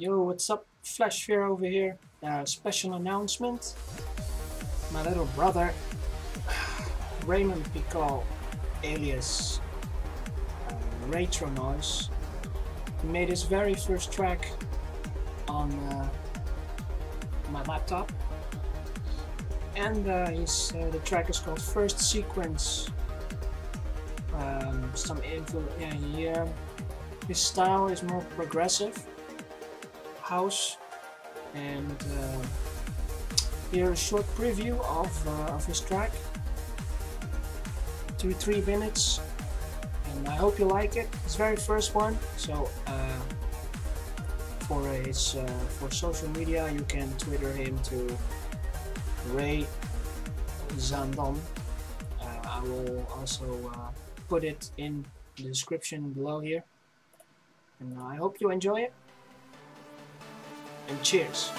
Yo, what's up? Flash Sphere over here. Uh, special announcement. My little brother, Raymond Picol, alias uh, Raytronoise, made his very first track on uh, my laptop. And uh, he's, uh, the track is called First Sequence. Um, some info, yeah, his style is more progressive house and uh, here a short preview of, uh, of his track. Two three minutes and I hope you like it. It's very first one so uh, for his uh, for social media you can twitter him to Ray Zandon. Uh, I will also uh, put it in the description below here. And I hope you enjoy it and cheers.